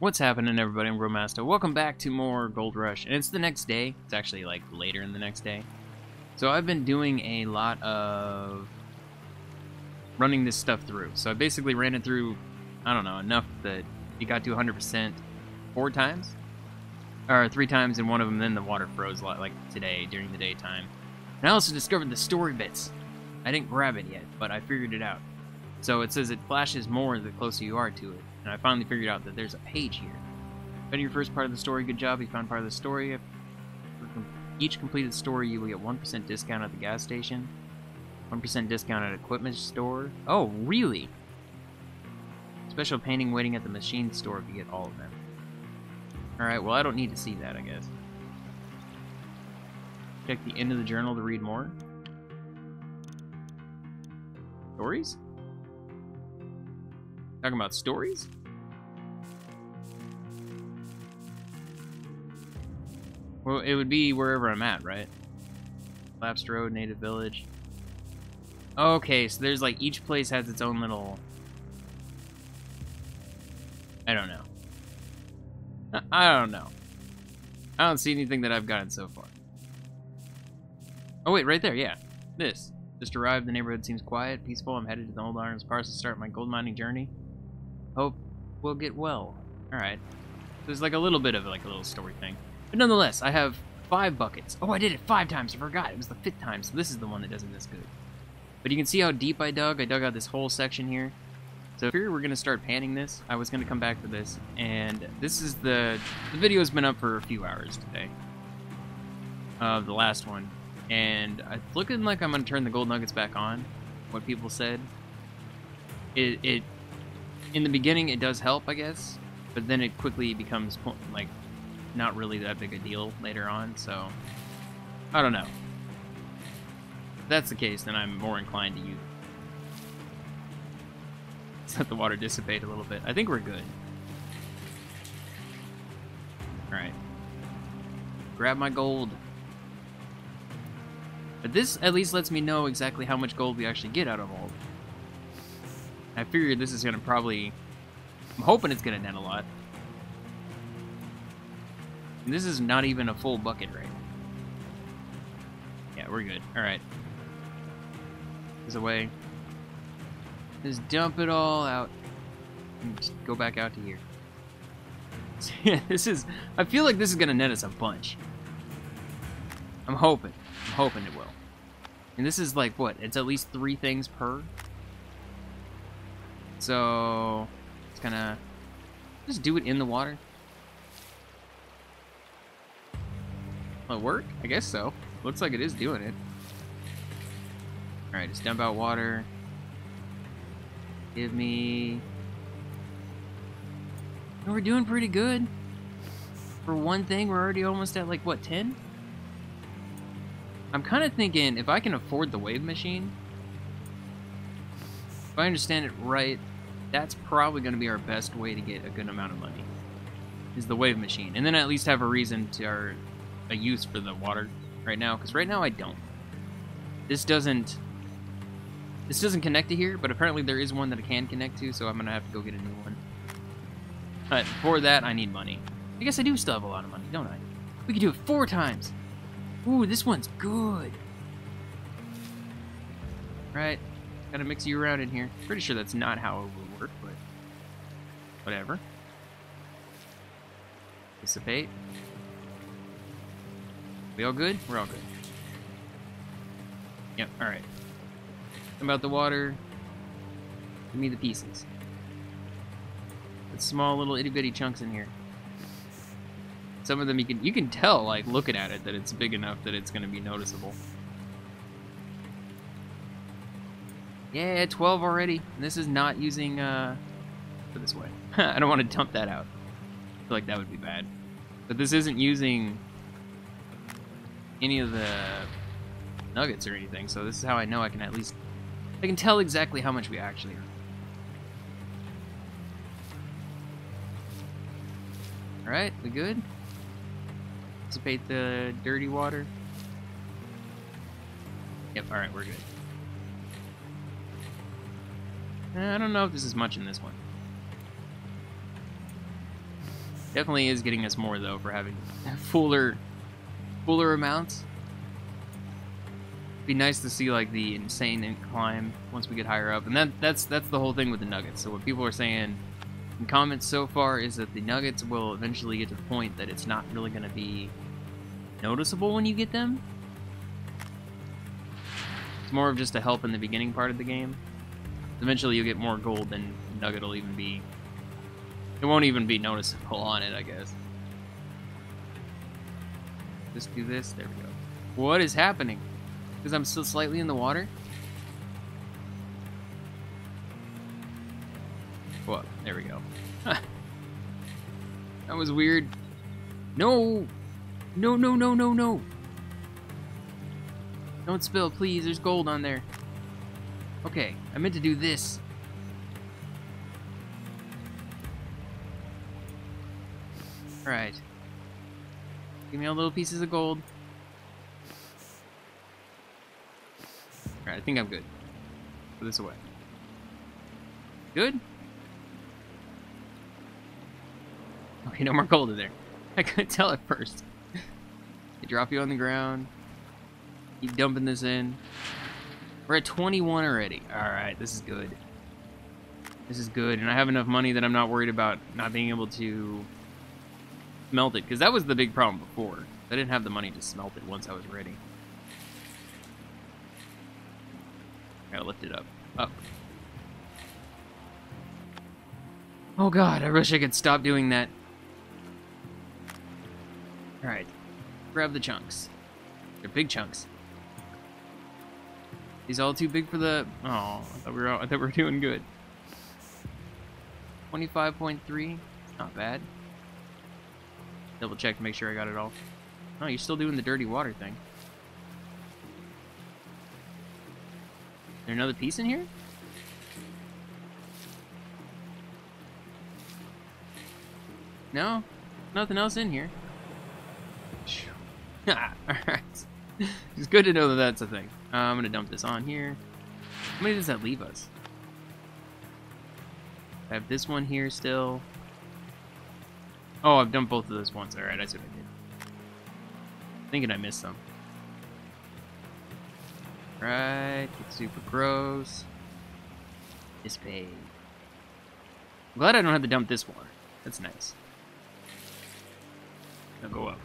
What's happening, everybody? I'm Grillmastah. Welcome back to more Gold Rush. And it's the next day. It's actually, like, later in the next day. So I've been doing a lot of running this stuff through. So I basically ran it through, I don't know, enough that it got to 100% four times? Or three times, and one of them, then the water froze, like today, during the daytime. And I also discovered the story bits. I didn't grab it yet, but I figured it out. So it says it flashes more the closer you are to it. And I finally figured out that there's a page here. Found your first part of the story, good job. You found part of the story. For each completed story, you will get 1% discount at the gas station. 1% discount at equipment store. Oh, really? Special painting waiting at the machine store if you get all of them. Alright, well I don't need to see that, I guess. Check the end of the journal to read more. Stories? Talking about stories? Well, it would be wherever I'm at, right? Lapsed Road, Native Village. Okay, so there's like each place has its own little. I don't know. I don't know. I don't see anything that I've gotten so far. Oh wait, right there, yeah. This. Just arrived, the neighborhood seems quiet, peaceful. I'm headed to the Old Irons Pass to start my gold mining journey. Hope we'll get well. Alright. So There's like a little bit of like a little story thing. But nonetheless, I have five buckets. Oh, I did it five times. I forgot. It was the fifth time, so this is the one that doesn't this good. But you can see how deep I dug. I dug out this whole section here. So if we're going to start panning this, I was going to come back to this. And this is the... The video's been up for a few hours today. Of uh, the last one. And it's looking like I'm going to turn the gold nuggets back on. What people said. It, it... In the beginning, it does help, I guess. But then it quickly becomes, like, not really that big a deal later on. So, I don't know If that's the case, then I'm more inclined to use let the water dissipate a little bit. I think we're good. Alright. Grab my gold. But this at least lets me know exactly how much gold we actually get out of all. I figured this is going to probably... I'm hoping it's going to net a lot. This is not even a full bucket right Yeah, we're good. Alright There's a way. Just dump it all out. And go back out to here. yeah, this is... I feel like this is going to net us a bunch. I'm hoping. I'm hoping it will. And this is like, what? It's at least three things per? So... It's gonna... Just do it in the water. Will it work? I guess so. Looks like it is doing it. Alright, just dump out water. Give me... we're doing pretty good. For one thing, we're already almost at, like, what, 10? I'm kind of thinking, if I can afford the wave machine, if I understand it right, that's probably going to be our best way to get a good amount of money, is the wave machine. And then at least have a reason to, or a use for the water right now, because right now I don't. This doesn't this doesn't connect to here, but apparently there is one that I can connect to, so I'm gonna have to go get a new one. But for that, I need money. I guess I do still have a lot of money, don't I? We can do it four times. Ooh, this one's good. Right, gotta mix you around in here. Pretty sure that's not how it would work, but whatever. Dissipate. We all good? We're all good. Yep, alright about the water. Give me the pieces. It's small little itty bitty chunks in here. Some of them you can you can tell like looking at it that it's big enough that it's gonna be noticeable. Yeah, 12 already. And this is not using uh put this way. I don't want to dump that out. I feel like that would be bad. But this isn't using any of the nuggets or anything, so this is how I know I can at least I can tell exactly how much we actually. Alright, we good? Dissipate the dirty water. Yep, alright, we're good. Uh, I don't know if this is much in this one. Definitely is getting us more though for having fuller, fuller amounts. Be nice to see like the insane climb once we get higher up, and that that's that's the whole thing with the nuggets. So what people are saying in comments so far is that the nuggets will eventually get to the point that it's not really going to be noticeable when you get them. It's more of just a help in the beginning part of the game. Eventually you'll get more gold than nugget will even be. It won't even be noticeable on it, I guess. Just do this. There we go. What is happening? Because I'm still slightly in the water? What? There we go. that was weird. No! No, no, no, no, no! Don't spill, please. There's gold on there. Okay, I meant to do this. Alright. Give me all little pieces of gold. Alright, I think I'm good. Put this away. Good? Oh, okay, no more gold in there. I couldn't tell at first. they drop you on the ground. Keep dumping this in. We're at 21 already. Alright, this is good. This is good, and I have enough money that I'm not worried about not being able to smelt it, because that was the big problem before. I didn't have the money to smelt it once I was ready. Gotta lift it up. Up. Oh god, I wish I could stop doing that. Alright. Grab the chunks. They're big chunks. He's all too big for the... Oh, I thought we were, I thought we were doing good. 25.3. Not bad. Double check to make sure I got it all. Oh, you're still doing the dirty water thing. There another piece in here? No? Nothing else in here. Alright. It's good to know that that's a thing. Uh, I'm gonna dump this on here. How many does that leave us? I have this one here still. Oh, I've done both of those once. Alright, I see what I did. Thinking I missed some. Right, get super gross. Dissipate. I'm glad I don't have to dump this water. That's nice. Now go up.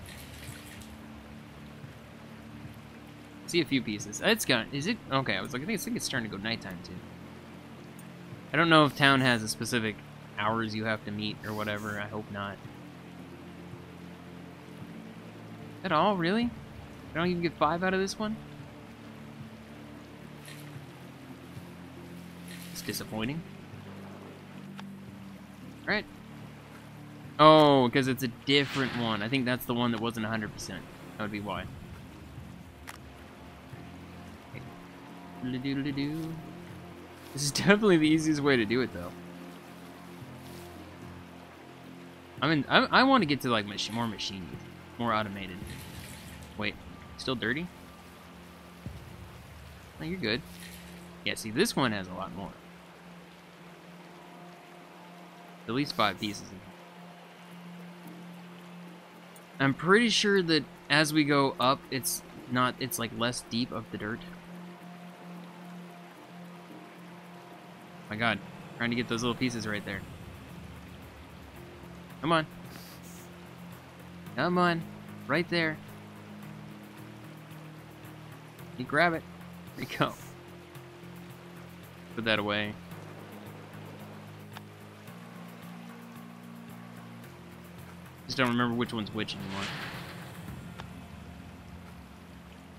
See a few pieces. Uh, it's got. Is it okay? I was like, I think it's, I think it's starting to go nighttime too. I don't know if town has a specific hours you have to meet or whatever. I hope not. At all, really? I don't even get five out of this one? It's disappointing. Right? Oh, because it's a different one. I think that's the one that wasn't 100%. That would be why. This is definitely the easiest way to do it, though. I mean, I, I want to get to, like, more machine more automated. Wait, still dirty? Oh, you're good. Yeah, see, this one has a lot more. At least five pieces. I'm pretty sure that as we go up, it's not, it's like less deep of the dirt. My god, trying to get those little pieces right there. Come on. Come on. Right there. You grab it. There you go. Put that away. Just don't remember which one's which anymore.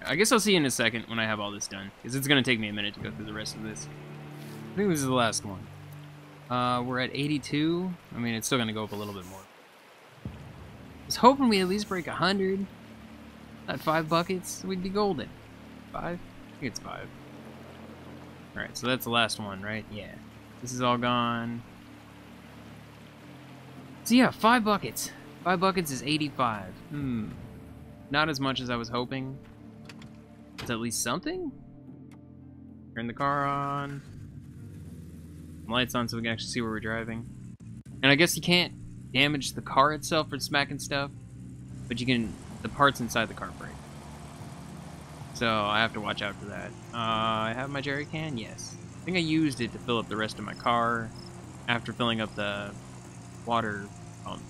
I guess I'll see you in a second when I have all this done. Because it's going to take me a minute to go through the rest of this. I think this is the last one. Uh, we're at 82. I mean, it's still going to go up a little bit more. Was hoping we at least break 100. At five buckets, we'd be golden. Five? I think it's five. Alright, so that's the last one, right? Yeah. This is all gone. So yeah, five buckets. Five buckets is 85. Hmm. Not as much as I was hoping. It's at least something? Turn the car on. Lights on so we can actually see where we're driving. And I guess you can't damage the car itself for smacking stuff, but you can the parts inside the car break. So I have to watch out for that. Uh, I have my jerry can. Yes, I think I used it to fill up the rest of my car after filling up the water pump.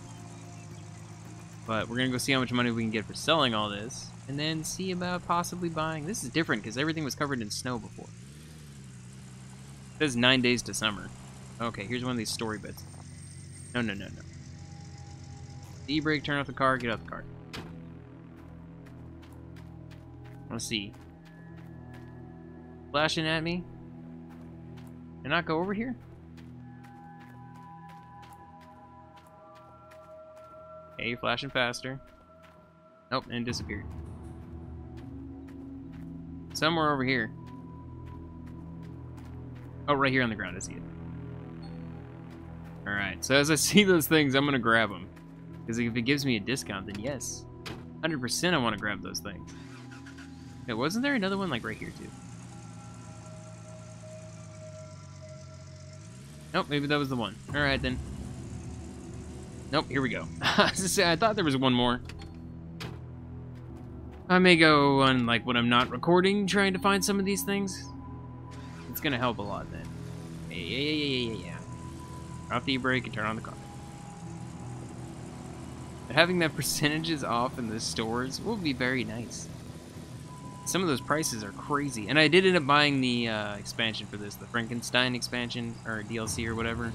But we're gonna go see how much money we can get for selling all this, and then see about possibly buying. This is different because everything was covered in snow before. It says nine days to summer. Okay, here's one of these story bits. No, no, no, no. E-brake, turn off the car, get out the car. Let's see. Flashing at me? And I go over here? Okay, flashing faster. Nope, and disappeared. Somewhere over here. Oh, right here on the ground, I see it. Alright, so as I see those things, I'm gonna grab them. Because if it gives me a discount, then yes. 100% I want to grab those things. Yeah, wasn't there another one like right here too? Nope, maybe that was the one. Alright then. Nope, here we go. I thought there was one more. I may go on like when I'm not recording trying to find some of these things. It's gonna help a lot then. Yeah, yeah, yeah, yeah, yeah, yeah. Off the e-brake and turn on the car. Having that percentages off in the stores will be very nice. Some of those prices are crazy. And I did end up buying the uh, expansion for this, the Frankenstein expansion, or DLC or whatever.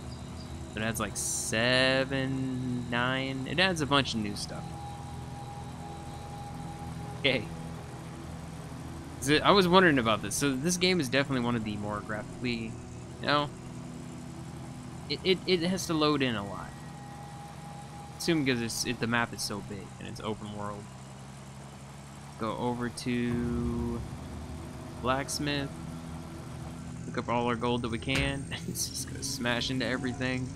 It adds like seven, nine. It adds a bunch of new stuff. Okay. So I was wondering about this. So this game is definitely one of the more graphically, you know, it, it, it has to load in a lot. Assume because it, the map is so big and it's open world. Go over to blacksmith. Look up all our gold that we can. it's just gonna smash into everything.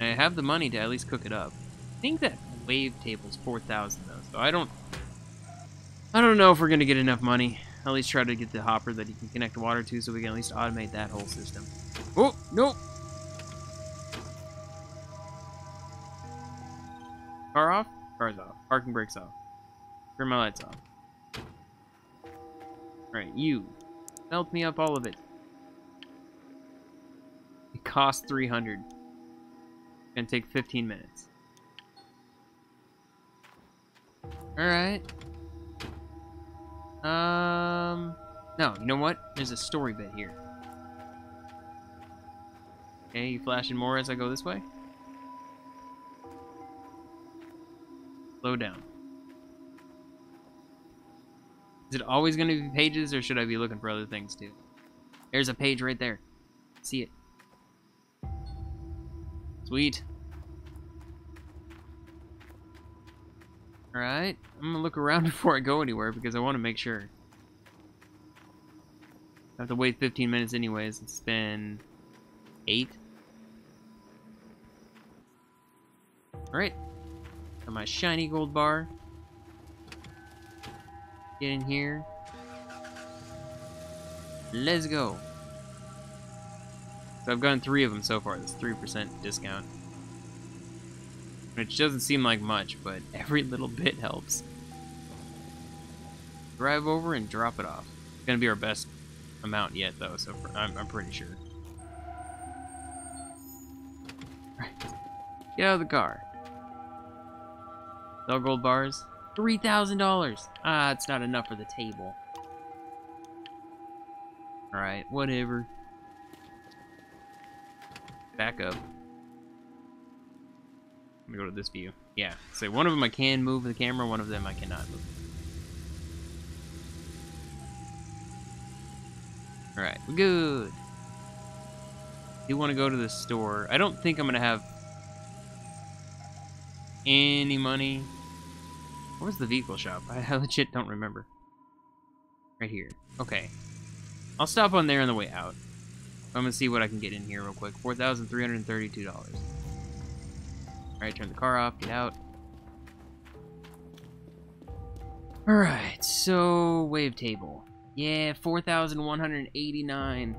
And I have the money to at least cook it up. I think that wave table's 4,000 though, so I don't... I don't know if we're gonna get enough money. At least try to get the hopper that you can connect water to so we can at least automate that whole system. Oh, nope! Car off? Car's off. Parking brakes off. Turn my lights off. Alright, you. Melt me up all of it. It costs 300. Gonna take 15 minutes. Alright. Um... No, you know what? There's a story bit here. Okay, you flashing more as I go this way? Slow down. Is it always going to be pages, or should I be looking for other things too? There's a page right there. See it. Sweet. Alright, I'm gonna look around before I go anywhere because I want to make sure. I have to wait 15 minutes anyways. It's been 8. Alright. My shiny gold bar. Get in here. Let's go. So I've gotten three of them so far. This 3% discount. Which doesn't seem like much, but every little bit helps. Drive over and drop it off. It's gonna be our best amount yet, though, so for, I'm, I'm pretty sure. Right. Get out of the car. Sell gold bars. $3,000! Ah, it's not enough for the table. Alright, whatever. Back up. Let me go to this view. Yeah, so one of them I can move the camera, one of them I cannot move. Alright, we're good. Do you want to go to the store. I don't think I'm going to have any money. Where's the vehicle shop? I legit don't remember. Right here. Okay. I'll stop on there on the way out. I'm gonna see what I can get in here real quick. $4,332. Alright, turn the car off, get out. Alright, so wavetable. Yeah, 4,189.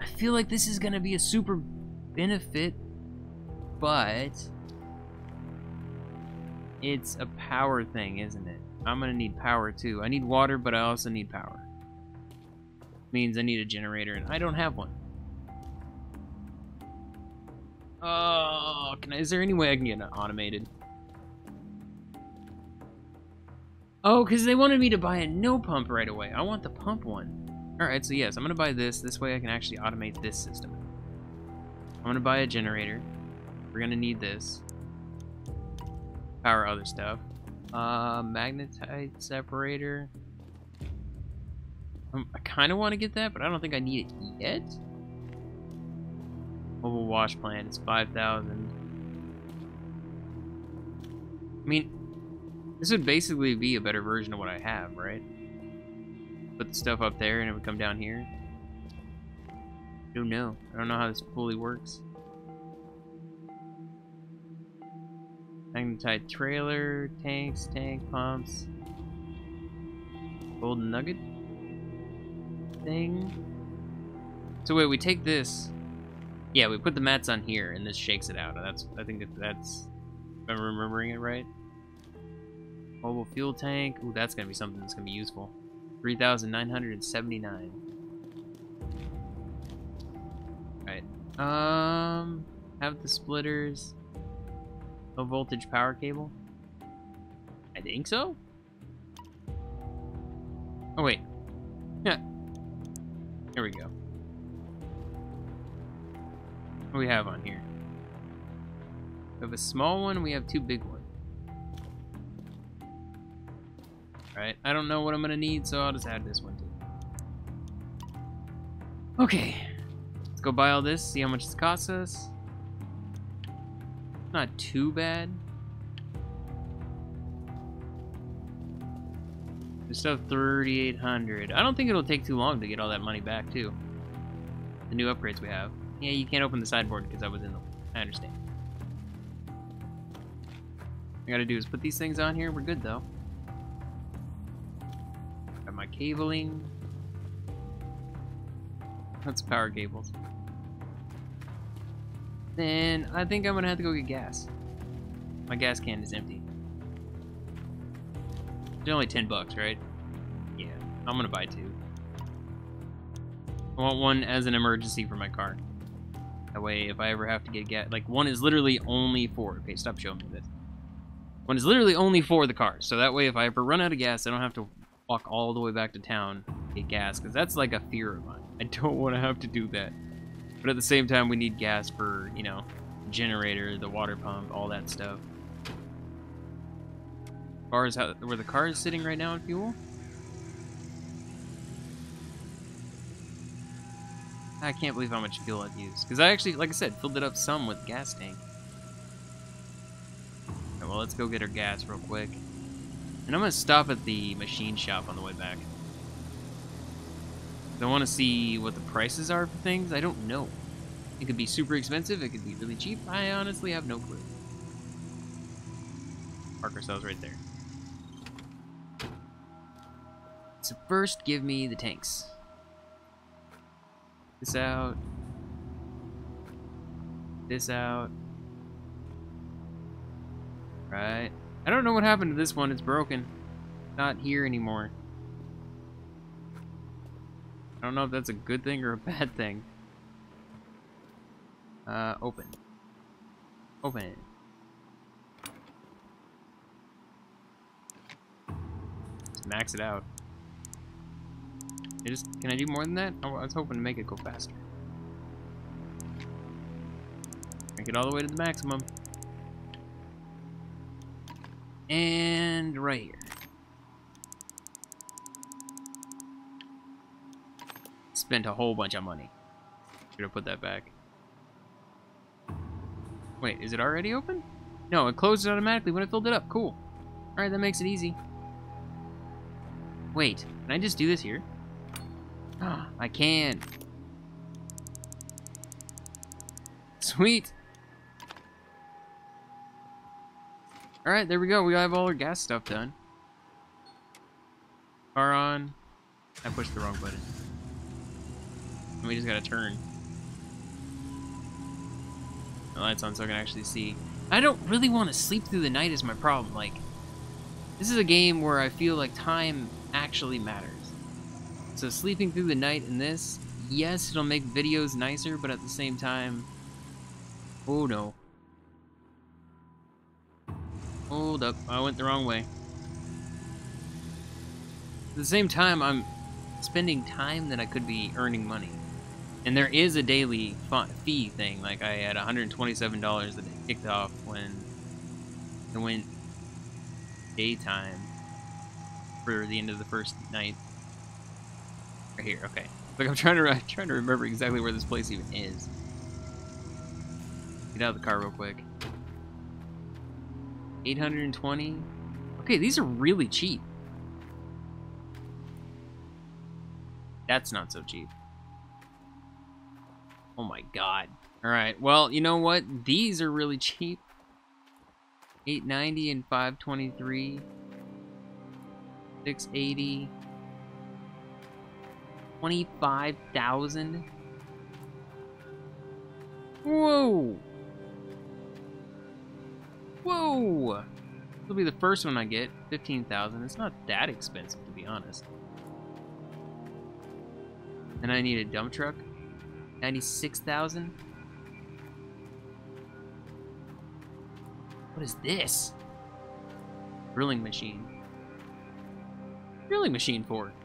I feel like this is gonna be a super benefit, but it's a power thing, isn't it? I'm gonna need power too. I need water, but I also need power. Means I need a generator, and I don't have one. Oh, can I, is there any way I can get it automated? Oh, because they wanted me to buy a no pump right away. I want the pump one. Alright, so yes, I'm going to buy this. This way I can actually automate this system. I'm going to buy a generator. We're going to need this. Power other stuff. Uh, magnetite separator. Um, I kind of want to get that, but I don't think I need it yet. Mobile wash plant is 5,000. I mean, this would basically be a better version of what I have, right? Put the stuff up there and it would come down here. I don't know. I don't know how this fully works. Magnetite trailer, tanks, tank pumps. Golden nugget thing. So wait, we take this. Yeah, we put the mats on here and this shakes it out. That's I think that that's if I'm remembering it right. Mobile fuel tank. Ooh, that's gonna be something that's gonna be useful. 3,979. Right. Um, have the splitters. Low voltage power cable. I think so. Oh wait. Yeah. Here we go. What do we have on here? We have a small one, we have two big ones. Right, I don't know what I'm gonna need, so I'll just add this one too. Okay, let's go buy all this, see how much this costs us. Not too bad. There's stuff 3,800. I don't think it'll take too long to get all that money back, too. The new upgrades we have. Yeah, you can't open the sideboard because I was in the... I understand. I gotta do is put these things on here. We're good, though. Got my cabling. That's power cables. Then I think I'm gonna have to go get gas. My gas can is empty. It's only 10 bucks, right? Yeah, I'm gonna buy two. I want one as an emergency for my car. That way, if I ever have to get gas, like one is literally only for. Okay, stop showing me this. One is literally only for the car. So that way, if I ever run out of gas, I don't have to walk all the way back to town to get gas, because that's like a fear of mine. I don't want to have to do that. But at the same time, we need gas for, you know, generator, the water pump, all that stuff. As far as how, where the car is sitting right now in fuel. I can't believe how much fuel I've used. Because I actually, like I said, filled it up some with gas tank. Okay, well, let's go get our gas real quick. And I'm going to stop at the machine shop on the way back. I want to see what the prices are for things. I don't know. It could be super expensive. It could be really cheap. I honestly have no clue. Park ourselves right there. So first, give me the tanks. This out. This out. Right. I don't know what happened to this one. It's broken. Not here anymore. I don't know if that's a good thing or a bad thing. Uh, open. Open it. Max it out. I just, can I do more than that? Oh, I was hoping to make it go faster. Make it all the way to the maximum. And right here. Spent a whole bunch of money. Should have put that back. Wait, is it already open? No, it closed automatically when it filled it up. Cool. Alright, that makes it easy. Wait, can I just do this here? Ah, I can. Sweet. Alright, there we go. We have all our gas stuff done. Car on. I pushed the wrong button. And we just gotta turn. The lights on so I can actually see. I don't really want to sleep through the night is my problem. Like, this is a game where I feel like time actually matters. So sleeping through the night in this, yes, it'll make videos nicer, but at the same time, oh no. Hold up, I went the wrong way. At the same time, I'm spending time that I could be earning money. And there is a daily fee thing. Like I had $127 that kicked off when it went daytime for the end of the first night. Right here, okay. Like I'm trying to I'm trying to remember exactly where this place even is. Get out of the car real quick. 820. Okay, these are really cheap. That's not so cheap. Oh my god. Alright, well, you know what? These are really cheap. 890 and 523. 680. 25,000. Whoa! Whoa! This will be the first one I get. 15,000. It's not that expensive, to be honest. And I need a dump truck. 96,000? What is this? Drilling machine. Drilling machine for?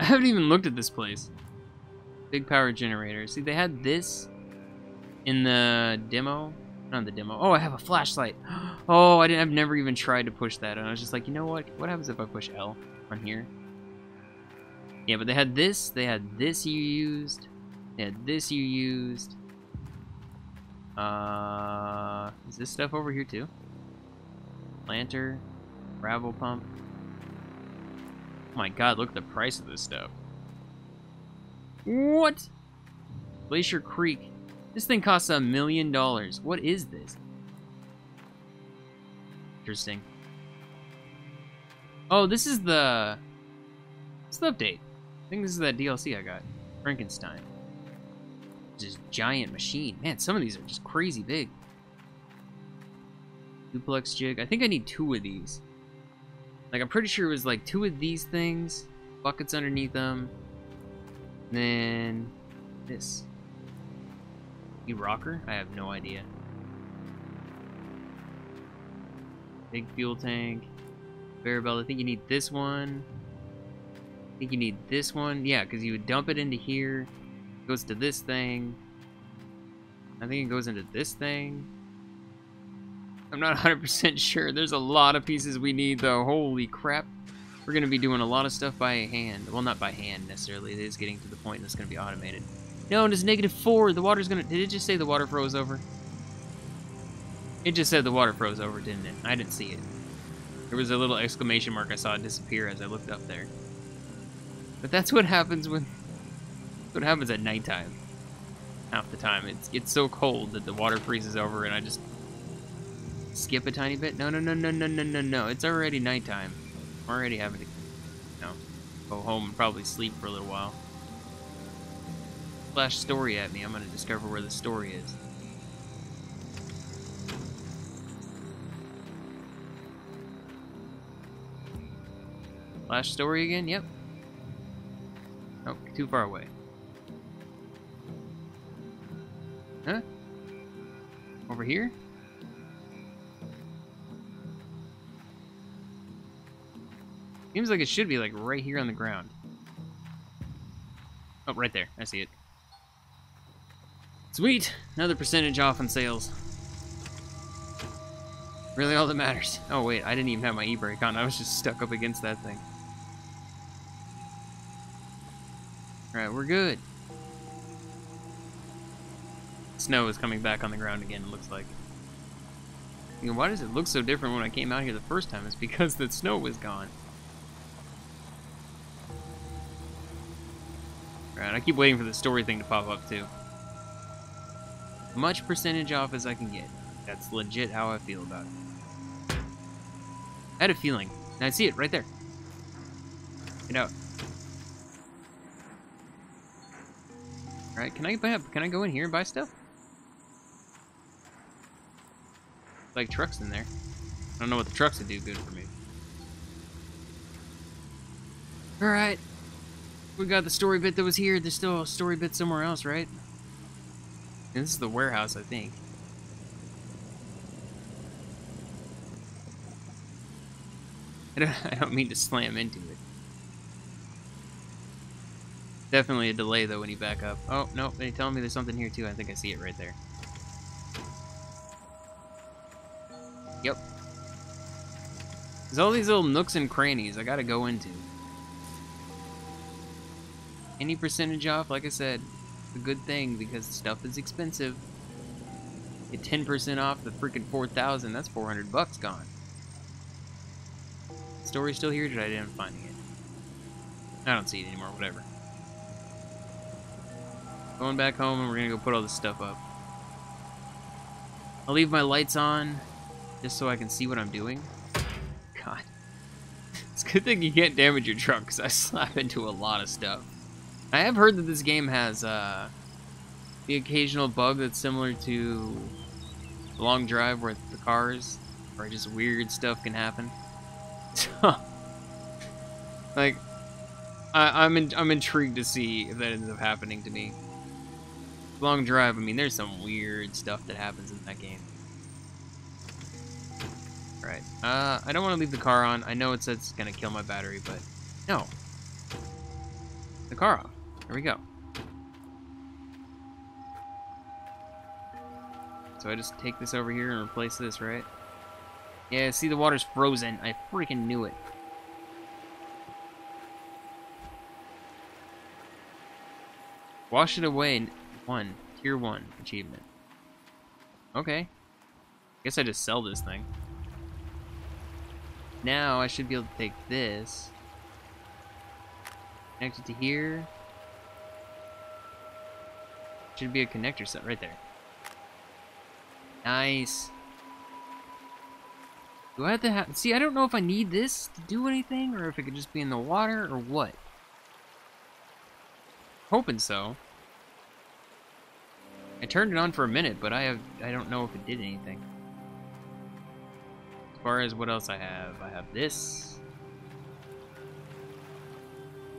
I haven't even looked at this place. Big power generator. See, they had this in the demo. Not the demo. Oh, I have a flashlight. Oh, I didn't. I've never even tried to push that. And I was just like, you know what? What happens if I push L on here? Yeah, but they had this, they had this you used, they had this you used. Uh, is this stuff over here too? Planter, gravel pump. Oh my god, look at the price of this stuff. What? Glacier Creek. This thing costs a million dollars. What is this? Interesting. Oh, this is the... It's the update. I think this is that DLC I got. Frankenstein. This giant machine. Man, some of these are just crazy big. Duplex jig. I think I need two of these. Like, I'm pretty sure it was like two of these things, buckets underneath them, then this. You rocker? I have no idea. Big fuel tank. Barrel I think you need this one. I think you need this one. Yeah, because you would dump it into here. Goes to this thing. I think it goes into this thing. I'm not 100% sure. There's a lot of pieces we need, though. Holy crap. We're going to be doing a lot of stuff by hand. Well, not by hand, necessarily. It is getting to the point that's going to be automated. No, and it's negative four. The water's going to... Did it just say the water froze over? It just said the water froze over, didn't it? I didn't see it. There was a little exclamation mark I saw it disappear as I looked up there. But that's what happens when... what happens at nighttime. Half the time. It's, it's so cold that the water freezes over and I just... Skip a tiny bit? No, no, no, no, no, no, no, no. It's already nighttime. I'm already having to... You know, go home and probably sleep for a little while. Flash story at me. I'm to discover where the story is. Flash story again? Yep. Oh, too far away. Huh? Over here? Seems like it should be like right here on the ground. Oh, right there. I see it. Sweet! Another percentage off on sales. Really all that matters. Oh wait, I didn't even have my e-brake on. I was just stuck up against that thing. Alright, we're good. Snow is coming back on the ground again, it looks like. Why does it look so different when I came out here the first time? It's because the snow was gone. Alright, I keep waiting for the story thing to pop up too. Much percentage off as I can get. That's legit how I feel about it. I had a feeling. And I see it right there. Get out. Alright, can I buy can I go in here and buy stuff? Like trucks in there. I don't know what the trucks would do good for me. Alright. We got the story bit that was here. There's still a story bit somewhere else, right? And this is the warehouse, I think. I don't, I don't mean to slam into it. Definitely a delay, though, when you back up. Oh, no, they're telling me there's something here, too. I think I see it right there. Yep. There's all these little nooks and crannies I gotta go into. Any percentage off, like I said, a good thing because stuff is expensive. Get 10% off the freaking 4,000, that's 400 bucks gone. Story still here? Did I up finding it? I don't see it anymore, whatever. Going back home and we're gonna go put all this stuff up. I'll leave my lights on just so I can see what I'm doing. God. It's a good thing you can't damage your truck because I slap into a lot of stuff. I have heard that this game has uh, the occasional bug that's similar to Long Drive with the cars, or just weird stuff can happen. like, I, am in, I'm intrigued to see if that ends up happening to me. Long Drive, I mean, there's some weird stuff that happens in that game. Right. Uh, I don't want to leave the car on. I know it says it's going to kill my battery, but no. The car off. We go. So I just take this over here and replace this, right? Yeah, see the water's frozen. I freaking knew it. Wash it away. One. Tier 1 achievement. Okay. I Guess I just sell this thing. Now I should be able to take this. Connect it to here. Should be a connector set right there. Nice. Do I have to have... See, I don't know if I need this to do anything, or if it could just be in the water, or what. Hoping so. I turned it on for a minute, but I have I don't know if it did anything. As far as what else I have, I have this.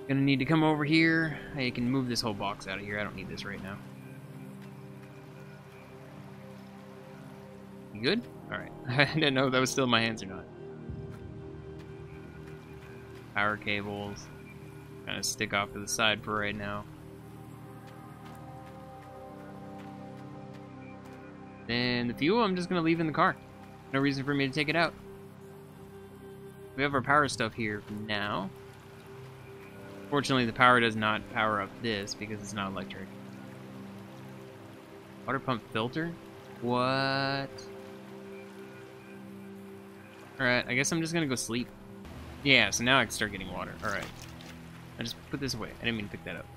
Gonna need to come over here. I can move this whole box out of here. I don't need this right now. You good? Alright. I didn't know if that was still in my hands or not. Power cables. Kind of stick off to the side for right now. Then the fuel I'm just going to leave in the car. No reason for me to take it out. We have our power stuff here now. Fortunately, the power does not power up this because it's not electric. Water pump filter? What? Alright, I guess I'm just gonna go sleep. Yeah, so now I can start getting water. Alright. I just put this away. I didn't mean to pick that up.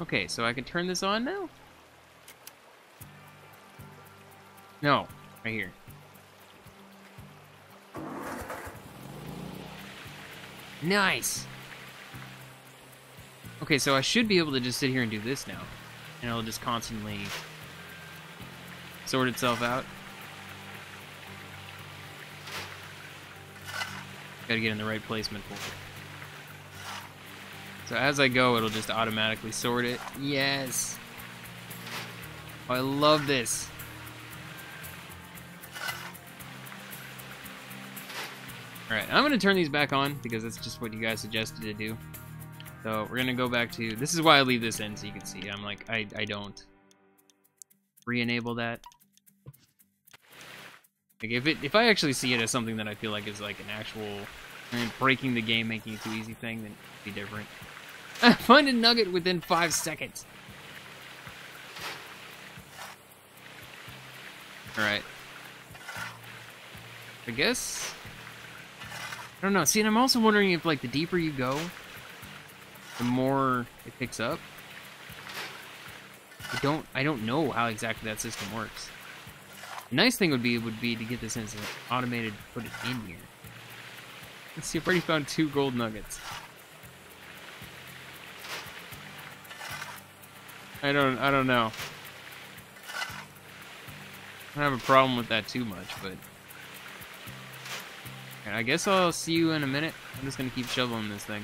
Okay, so I can turn this on now? No, right here. Nice! Okay, so I should be able to just sit here and do this now. And it'll just constantly sort itself out. Gotta get in the right placement for it. So as I go, it'll just automatically sort it. Yes! Oh, I love this. Alright, I'm going to turn these back on because that's just what you guys suggested to do. So we're going to go back to... This is why I leave this in so you can see. I'm like, I, I don't re-enable that. Like if it if I actually see it as something that I feel like is like an actual breaking the game, making it too easy thing, then it'd be different. Find a nugget within five seconds. Alright. I guess I don't know. See, and I'm also wondering if, like, the deeper you go, the more it picks up. I don't, I don't know how exactly that system works. The nice thing would be would be to get this instant automated, put it in here. Let's see. I've already found two gold nuggets. I don't I don't know. I don't have a problem with that too much, but I guess I'll see you in a minute. I'm just gonna keep shoveling this thing.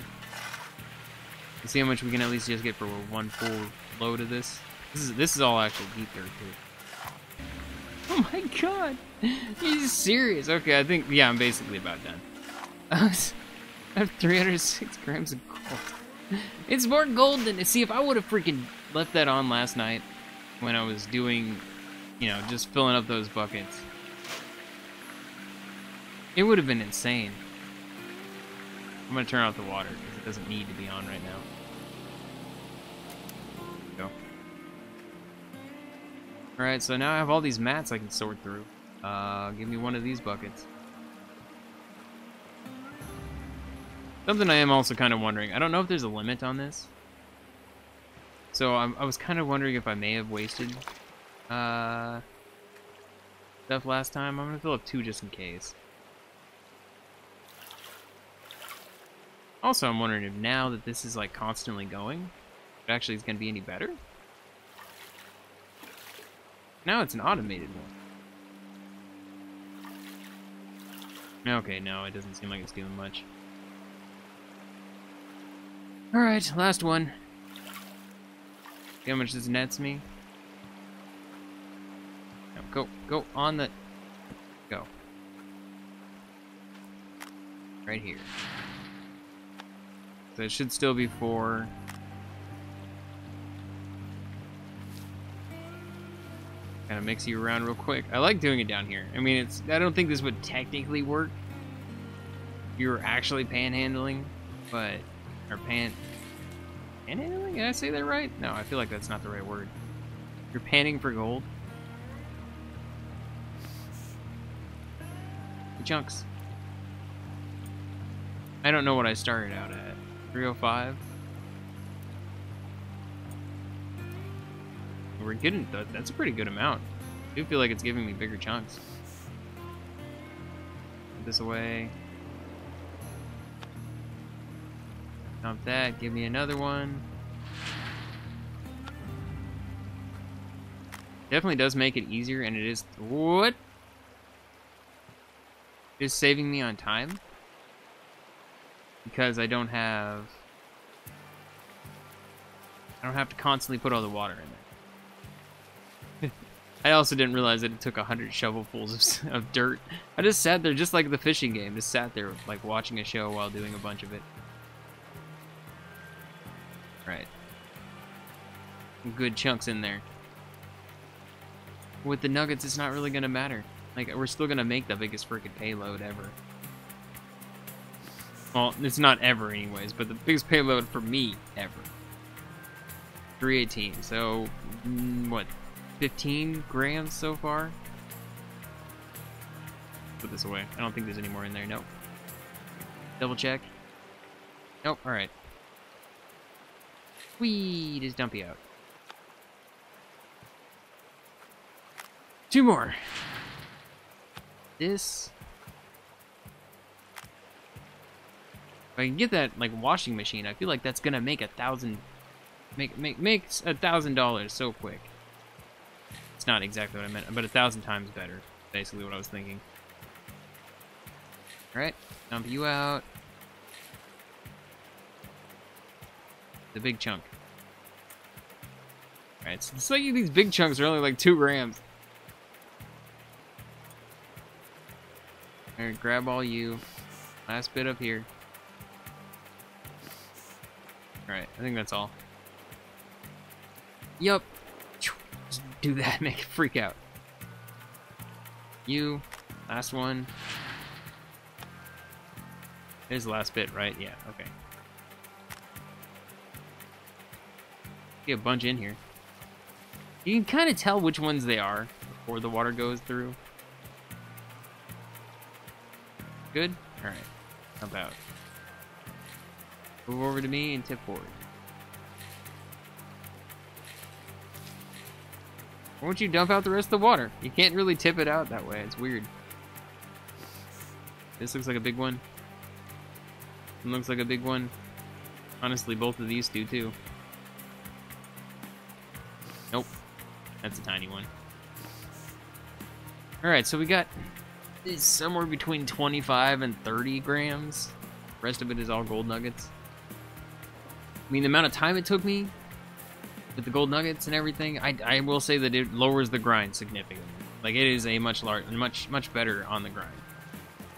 And see how much we can at least just get for one full load of this. This is this is all actual deep dirt too. Oh my god! He's serious. Okay, I think yeah, I'm basically about done. I have 306 grams of gold. It's more gold than see if I would have freaking left that on last night when I was doing, you know, just filling up those buckets. It would have been insane. I'm gonna turn off the water because it doesn't need to be on right now. Go. Alright, so now I have all these mats I can sort through. Uh, give me one of these buckets. Something I am also kind of wondering. I don't know if there's a limit on this. So I'm, i was kind of wondering if I may have wasted uh, stuff last time. I'm going to fill up two just in case. Also, I'm wondering if now that this is like constantly going, it actually is going to be any better. Now it's an automated one. Okay, no, it doesn't seem like it's doing much. Alright, last one. See how much this nets me? No, go, go on the... Go. Right here. It should still be four. Kind of mix you around real quick. I like doing it down here. I mean, it's. I don't think this would technically work. You're actually panhandling, but or pan Panhandling? Did I say that right? No, I feel like that's not the right word. You're panning for gold? The chunks. I don't know what I started out at. 305? We're getting, th that's a pretty good amount. I do feel like it's giving me bigger chunks. Put this away. Dump that, give me another one. Definitely does make it easier, and it is... What? Is saving me on time? Because I don't have... I don't have to constantly put all the water in there. I also didn't realize that it took a hundred shovelfuls of, of dirt. I just sat there, just like the fishing game, just sat there, like, watching a show while doing a bunch of it. Right. Good chunks in there. With the nuggets, it's not really going to matter. Like, we're still going to make the biggest freaking payload ever. Well, it's not ever anyways, but the biggest payload for me ever. 318, so, mm, what, 15 grams so far? Put this away. I don't think there's any more in there. Nope. Double check. Nope, alright. Whee! Just dumpy out. Two more. This. If I can get that like washing machine, I feel like that's gonna make a thousand, make make makes a thousand dollars so quick. It's not exactly what I meant, but a thousand times better. Basically, what I was thinking. All right, dump you out. the big chunk. Alright, so it's like these big chunks are only like two grams. Alright, grab all you. Last bit up here. Alright, I think that's all. Yup. Just do that, make it freak out. You. Last one. There's the last bit, right? Yeah, okay. Get a bunch in here. You can kind of tell which ones they are before the water goes through. Good? Alright. About? Move over to me and tip forward. Why don't you dump out the rest of the water? You can't really tip it out that way. It's weird. This looks like a big one. It looks like a big one. Honestly, both of these do too. Nope. That's a tiny one. Alright, so we got somewhere between 25 and 30 grams. The rest of it is all gold nuggets. I mean, the amount of time it took me with the gold nuggets and everything, I, I will say that it lowers the grind significantly. Like, it is a much larger, much, much better on the grind.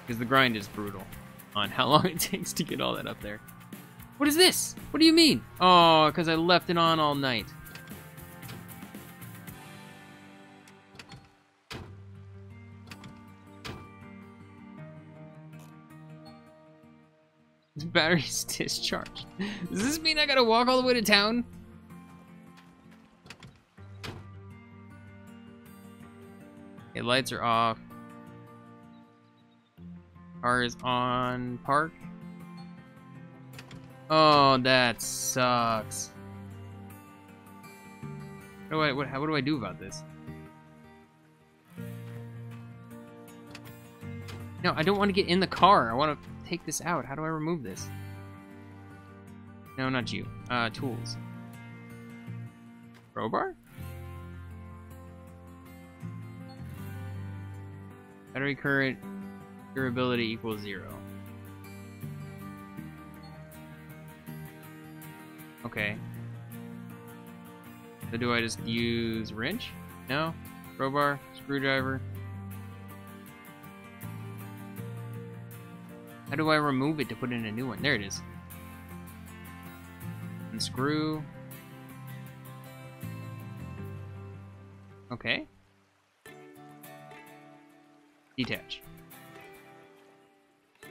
Because the grind is brutal on how long it takes to get all that up there. What is this? What do you mean? Oh, because I left it on all night. The battery's discharged. Does this mean I gotta walk all the way to town? Okay, lights are off. Car is on park. Oh, that sucks. Oh, what do I what, what do I do about this? No, I don't want to get in the car. I want to take this out? How do I remove this? No, not you. Uh, tools. Crowbar? Battery current durability equals zero. Okay. So do I just use wrench? No? Crowbar? Screwdriver? How do I remove it to put in a new one? There it is. Unscrew. Okay. Detach.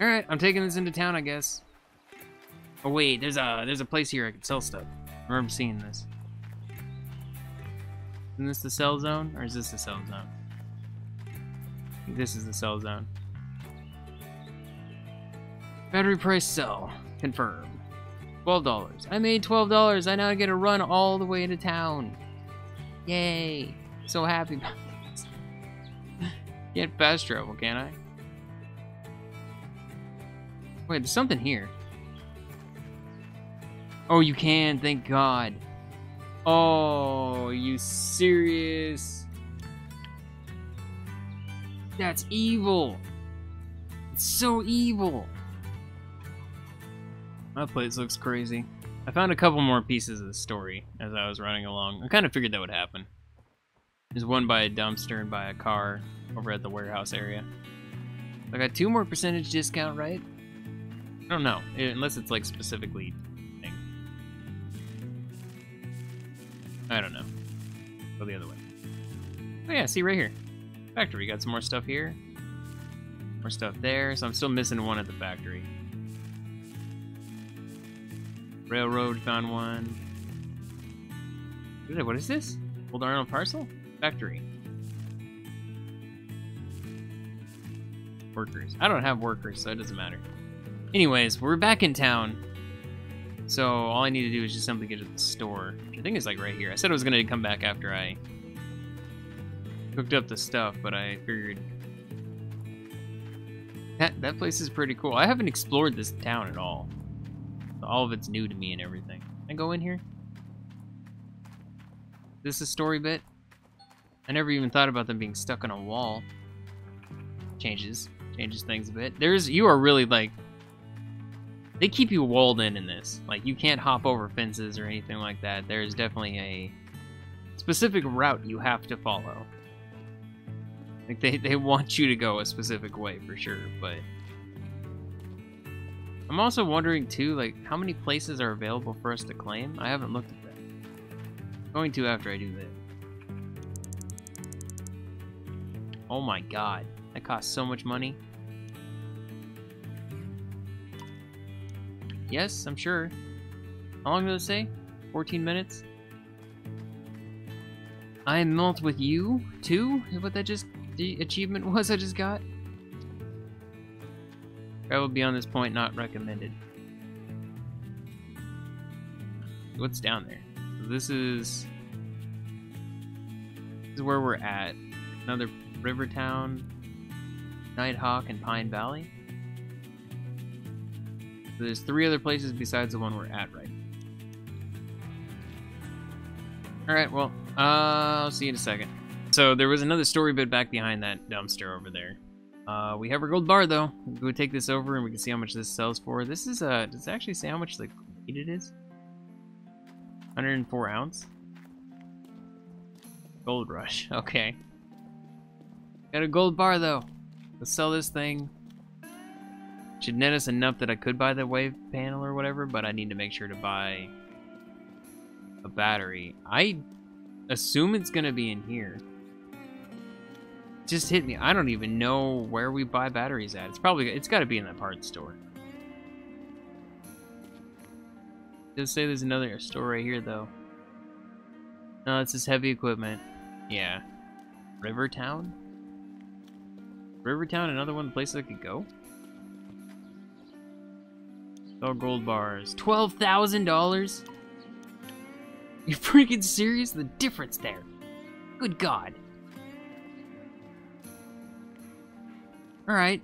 Alright, I'm taking this into town, I guess. Oh wait, there's a there's a place here I can sell stuff. I remember seeing this. Isn't this the sell zone? Or is this the sell zone? this is the sell zone. Battery price sell. Confirm. $12. I made $12. I now get to run all the way to town. Yay. So happy about this. Get fast travel, can I? Wait, there's something here. Oh, you can, thank God. Oh, you serious? That's evil. It's so evil. That place looks crazy. I found a couple more pieces of the story as I was running along. I kind of figured that would happen. There's one by a dumpster and by a car over at the warehouse area. I got two more percentage discount, right? I don't know, eh, unless it's like specifically thing. I don't know. Go the other way. Oh yeah, see right here. Factory, got some more stuff here. More stuff there, so I'm still missing one at the factory. Railroad found one. What is this? Old Arnold parcel? Factory. Workers. I don't have workers, so it doesn't matter. Anyways, we're back in town. So all I need to do is just simply get to the store. Which I think is like right here. I said I was gonna come back after I hooked up the stuff, but I figured that that place is pretty cool. I haven't explored this town at all all of it's new to me and everything. Can I go in here? Is this a story bit? I never even thought about them being stuck on a wall. Changes. Changes things a bit. There's, you are really like, they keep you walled in in this. Like, you can't hop over fences or anything like that. There's definitely a specific route you have to follow. Like, they, they want you to go a specific way for sure, but I'm also wondering too, like, how many places are available for us to claim? I haven't looked at that. Going to after I do that. Oh my god, that costs so much money. Yes, I'm sure. How long does it say? 14 minutes? I melt with you, too? Is what that just, the achievement was I just got? Travel beyond this point not recommended. What's down there? This is this is where we're at. Another Rivertown, Nighthawk, and Pine Valley. So there's three other places besides the one we're at right. Alright, well, Uh, I'll see you in a second. So there was another story bit back behind that dumpster over there. Uh, we have our gold bar though. Go take this over and we can see how much this sells for. This is uh, does it actually say how much the weight it is? 104 ounce. Gold rush. Okay. Got a gold bar though. Let's sell this thing. Should net us enough that I could buy the wave panel or whatever, but I need to make sure to buy a battery. I assume it's gonna be in here. Just hit me. I don't even know where we buy batteries at. It's probably it's got to be in that parts store. Does say there's another store right here though. No, it's this heavy equipment. Yeah. Rivertown? Rivertown, another one place I could go? Sell gold bars. $12,000? You freaking serious? The difference there. Good God. Alright.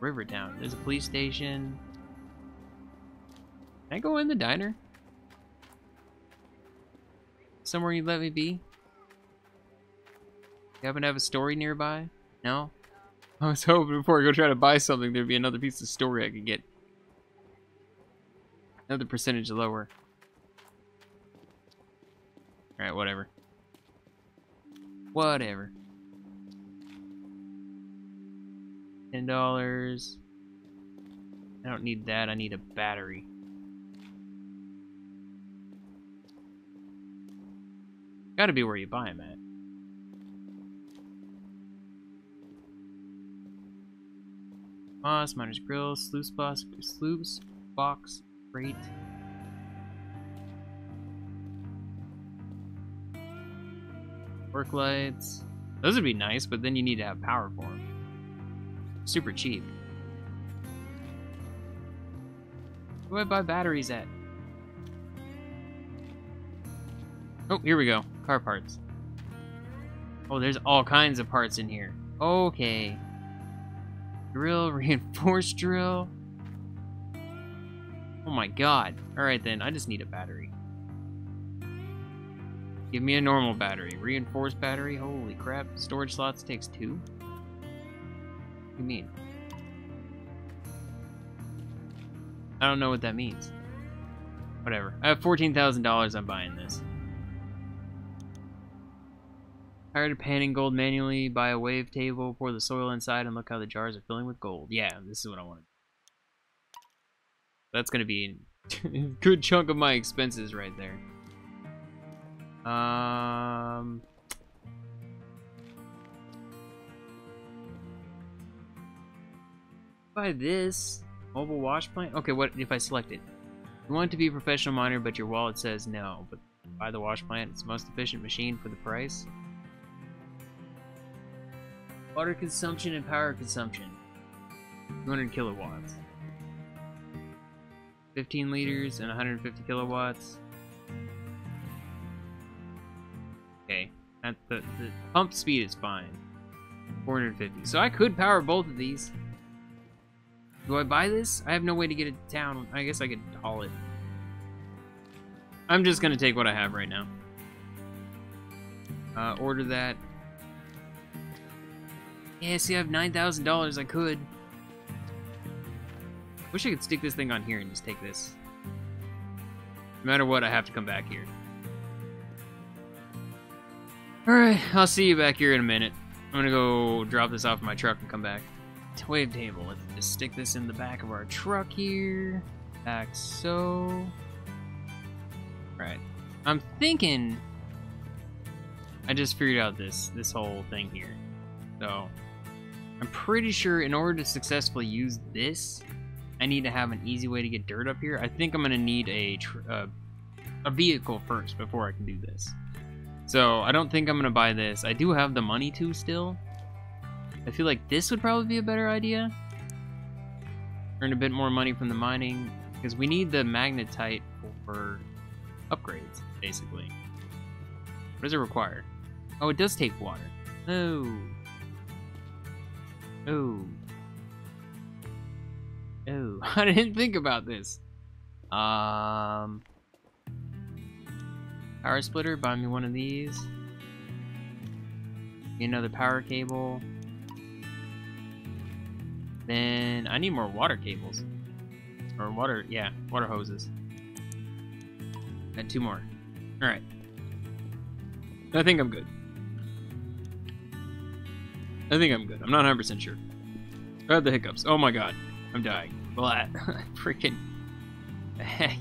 Rivertown. There's a police station. Can I go in the diner? Somewhere you'd let me be? You happen to have a story nearby? No? I was hoping before I go try to buy something there'd be another piece of story I could get. Another percentage lower. Alright, whatever. Whatever. Ten dollars. I don't need that, I need a battery. Gotta be where you buy them at. Boss, Miner's Grill, Sluice Box, Sluice Box, Freight. Work lights. Those would be nice, but then you need to have power for them. Super cheap. Where do I buy batteries at? Oh, here we go. Car parts. Oh, there's all kinds of parts in here. Okay. Drill, reinforced drill. Oh my god. Alright then, I just need a battery. Give me a normal battery. Reinforced battery? Holy crap. Storage slots takes two? You mean? I don't know what that means. Whatever. I have $14,000, I'm buying this. Tired of panning gold manually, buy a wave table, pour the soil inside, and look how the jars are filling with gold. Yeah, this is what I want. That's gonna be a good chunk of my expenses right there. Um... Buy this. Mobile wash plant? Okay, what if I select it? You want it to be a professional miner, but your wallet says no. But buy the wash plant. It's the most efficient machine for the price. Water consumption and power consumption. 200 kilowatts. 15 liters and 150 kilowatts. Okay, the, the pump speed is fine. 450. So I could power both of these. Do I buy this? I have no way to get it to town. I guess I could haul it. I'm just gonna take what I have right now. Uh, order that. Yeah, see, I have $9,000. I could. Wish I could stick this thing on here and just take this. No matter what, I have to come back here. Alright, I'll see you back here in a minute. I'm gonna go drop this off in my truck and come back. Wave table. Let's just stick this in the back of our truck here. Back so. Right. I'm thinking I just figured out this this whole thing here. So I'm pretty sure in order to successfully use this, I need to have an easy way to get dirt up here. I think I'm gonna need a uh, a vehicle first before I can do this. So I don't think I'm gonna buy this. I do have the money to still. I feel like this would probably be a better idea. Earn a bit more money from the mining because we need the magnetite for upgrades, basically. What does it require? Oh, it does take water. Oh. Oh. Oh, I didn't think about this. Um. Power splitter, buy me one of these. Need another power cable. Then I need more water cables. Or water, yeah, water hoses. Got two more. Alright. I think I'm good. I think I'm good. I'm not 100% sure. I have the hiccups. Oh my god. I'm dying. Blah. Freaking. The heck.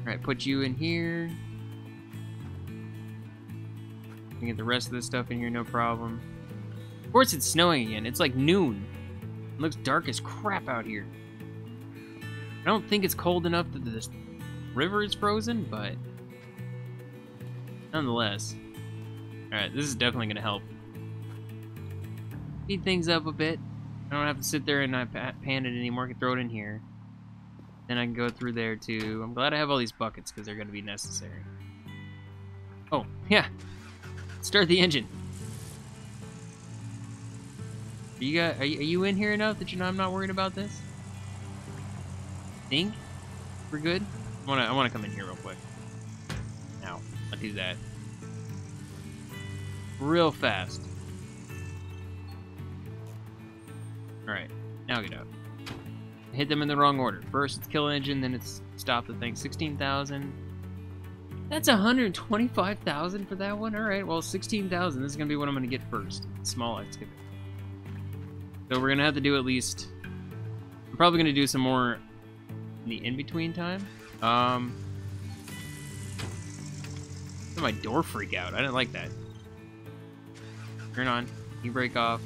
Alright, put you in here. Can get the rest of this stuff in here, no problem. Of course it's snowing again. It's like noon. It looks dark as crap out here. I don't think it's cold enough that this river is frozen, but nonetheless. Alright, this is definitely going to help. Speed things up a bit. I don't have to sit there and not pan it anymore. I can throw it in here. Then I can go through there too. I'm glad I have all these buckets because they're going to be necessary. Oh, yeah. Start the engine. Are you, got, are you, are you in here enough that you know I'm not worried about this? Think? We're good? I wanna, I wanna come in here real quick. Now, I'll do that. Real fast. Alright, now get out. I hit them in the wrong order. First it's kill engine, then it's stop the thing. 16,000. That's 125,000 for that one? Alright, well 16,000. This is going to be what I'm going to get first. Small excavator. So we're going to have to do at least... I'm probably going to do some more in the in-between time. Um... my door freak out? I didn't like that. Turn on. You break off.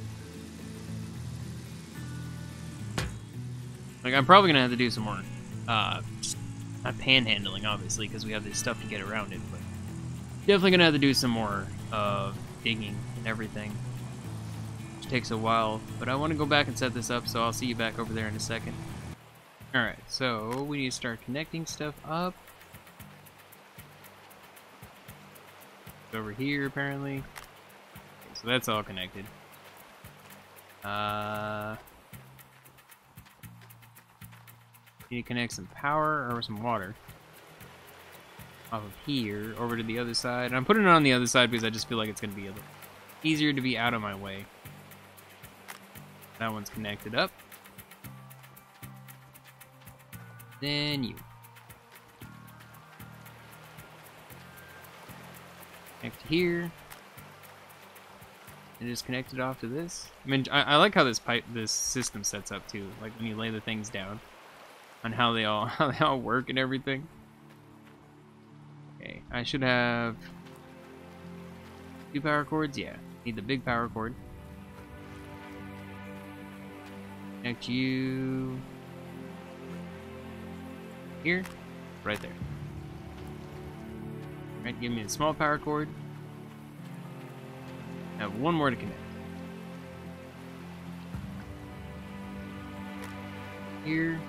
Like, I'm probably gonna have to do some more, uh, not panhandling, obviously, because we have this stuff to get around it, but definitely gonna have to do some more, uh, digging and everything. Takes a while, but I want to go back and set this up, so I'll see you back over there in a second. Alright, so we need to start connecting stuff up. Over here, apparently. Okay, so that's all connected. Uh... Need to connect some power or some water off of here over to the other side. And I'm putting it on the other side because I just feel like it's going to be a little easier to be out of my way. That one's connected up. Then you. Connect here. and It is connected off to this. I mean, I, I like how this pipe, this system sets up too. Like when you lay the things down on how they all how they all work and everything. Okay, I should have two power cords. Yeah, need the big power cord. Connect you here, right there. Right, give me a small power cord. I have one more to connect. Here,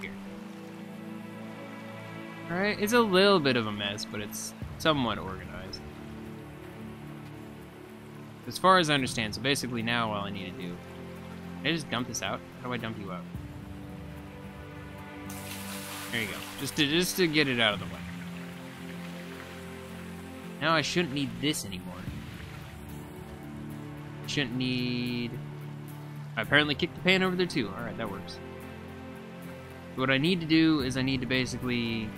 here. Alright, it's a little bit of a mess, but it's somewhat organized. As far as I understand, so basically now all I need to do... Can I just dump this out? How do I dump you out? There you go. Just to, just to get it out of the way. Now I shouldn't need this anymore. Shouldn't need... I apparently kicked the pan over there too. Alright, that works. What I need to do is I need to basically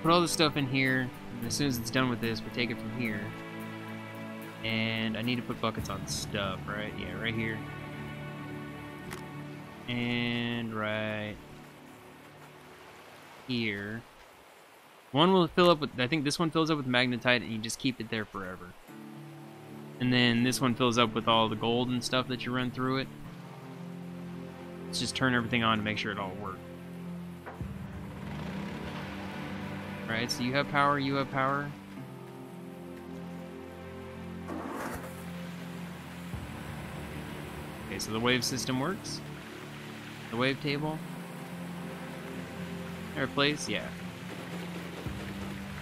put all the stuff in here, and as soon as it's done with this, we take it from here. And I need to put buckets on stuff, right? Yeah, right here. And right here. One will fill up with, I think this one fills up with magnetite, and you just keep it there forever. And then this one fills up with all the gold and stuff that you run through it. Let's just turn everything on to make sure it all works. Right, so you have power, you have power. Okay, so the wave system works. The wave table. Replace, yeah.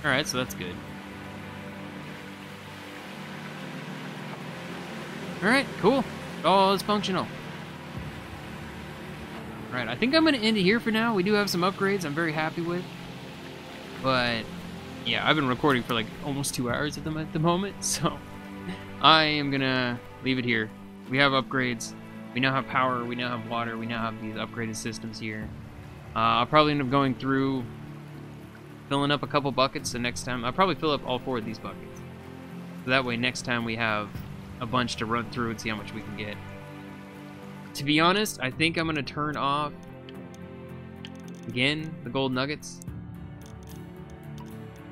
Alright, so that's good. Alright, cool. Oh, it's functional. Right, I think I'm going to end it here for now. We do have some upgrades I'm very happy with. But yeah, I've been recording for like almost two hours at the, at the moment, so I am gonna leave it here. We have upgrades. We now have power. We now have water. We now have these upgraded systems here. Uh, I'll probably end up going through, filling up a couple buckets. The next time, I'll probably fill up all four of these buckets. So that way, next time we have a bunch to run through and see how much we can get. To be honest, I think I'm gonna turn off again the gold nuggets.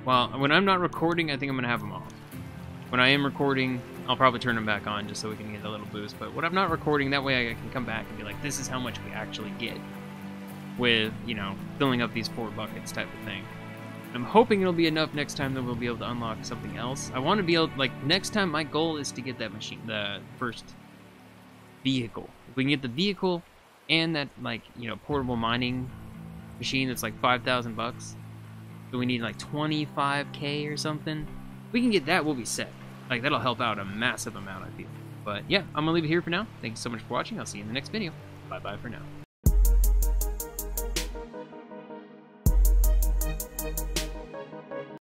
Well, when I'm not recording, I think I'm gonna have them off. When I am recording, I'll probably turn them back on just so we can get a little boost. But what I'm not recording, that way I can come back and be like, this is how much we actually get with, you know, filling up these four buckets type of thing. I'm hoping it'll be enough next time that we'll be able to unlock something else. I want to be able, like, next time my goal is to get that machine, the first vehicle. If we can get the vehicle and that, like, you know, portable mining machine that's like 5,000 bucks, so we need like 25k or something. If we can get that, we'll be set. Like, that'll help out a massive amount, I feel. But yeah, I'm gonna leave it here for now. Thank you so much for watching. I'll see you in the next video. Bye bye for now.